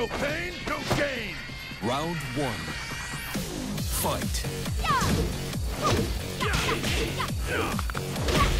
No pain, no gain. Round one. Fight. Great.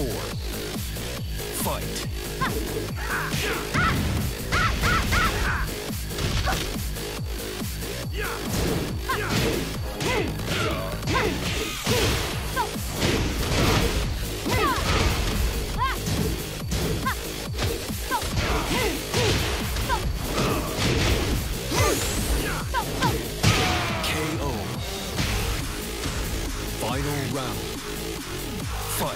Four. Fight. KO. Final round. KO.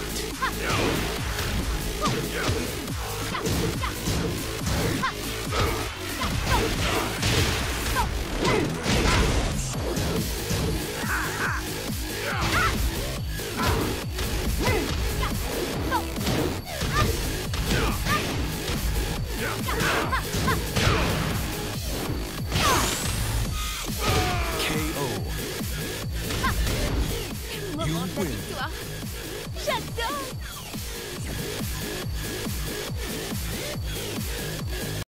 You win. J'adore.